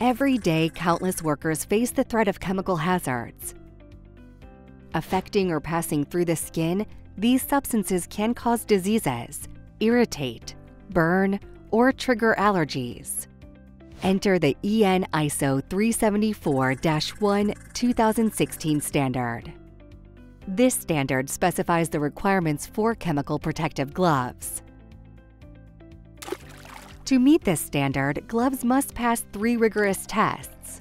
Every day, countless workers face the threat of chemical hazards. Affecting or passing through the skin, these substances can cause diseases, irritate, burn, or trigger allergies. Enter the EN ISO 374-1 2016 standard. This standard specifies the requirements for chemical protective gloves. To meet this standard, gloves must pass three rigorous tests.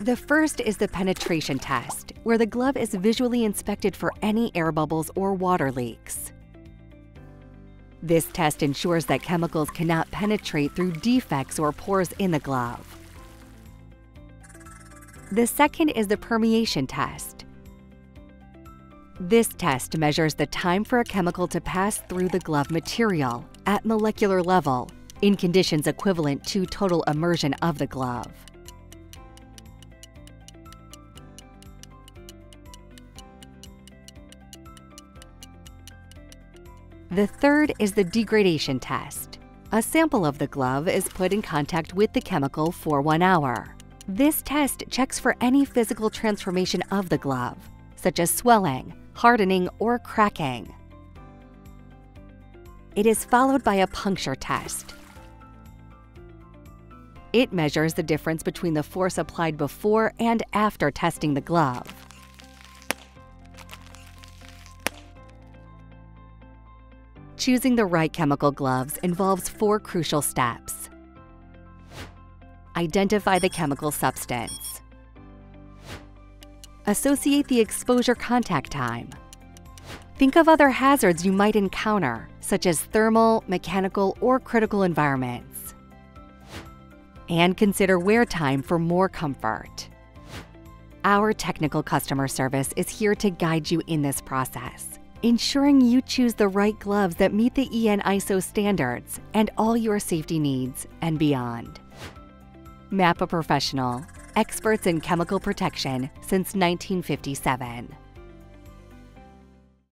The first is the penetration test, where the glove is visually inspected for any air bubbles or water leaks. This test ensures that chemicals cannot penetrate through defects or pores in the glove. The second is the permeation test, this test measures the time for a chemical to pass through the glove material at molecular level in conditions equivalent to total immersion of the glove. The third is the degradation test. A sample of the glove is put in contact with the chemical for one hour. This test checks for any physical transformation of the glove, such as swelling, hardening, or cracking. It is followed by a puncture test. It measures the difference between the force applied before and after testing the glove. Choosing the right chemical gloves involves four crucial steps. Identify the chemical substance. Associate the exposure contact time. Think of other hazards you might encounter, such as thermal, mechanical, or critical environments. And consider wear time for more comfort. Our technical customer service is here to guide you in this process, ensuring you choose the right gloves that meet the EN ISO standards and all your safety needs and beyond. Mapa Professional, experts in chemical protection since 1957.